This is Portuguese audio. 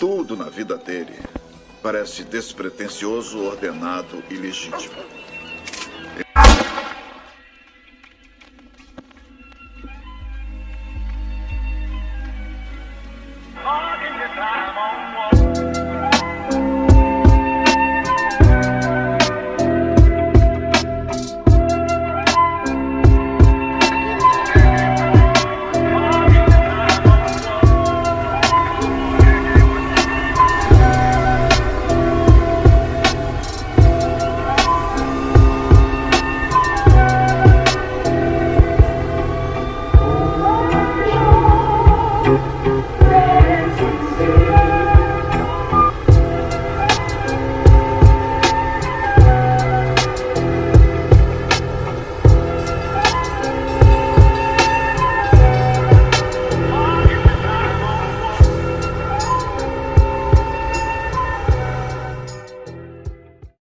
Tudo na vida dele parece despretensioso, ordenado e legítimo. Música